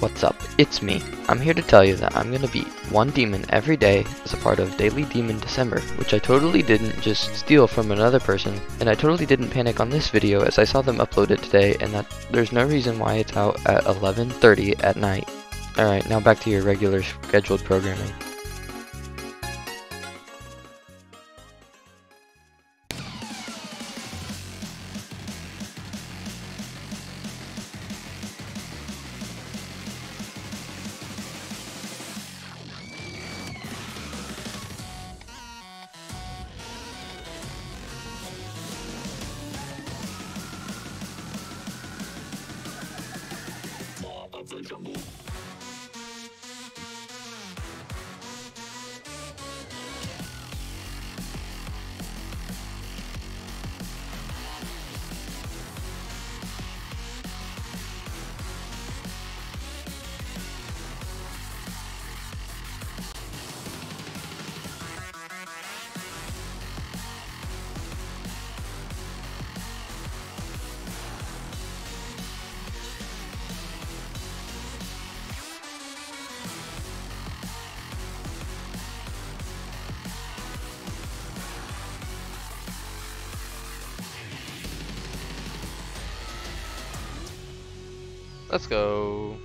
What's up? It's me. I'm here to tell you that I'm gonna beat one demon every day as a part of Daily Demon December, which I totally didn't just steal from another person, and I totally didn't panic on this video as I saw them upload it today and that there's no reason why it's out at 11.30 at night. Alright, now back to your regular scheduled programming. Dumble. Let's go.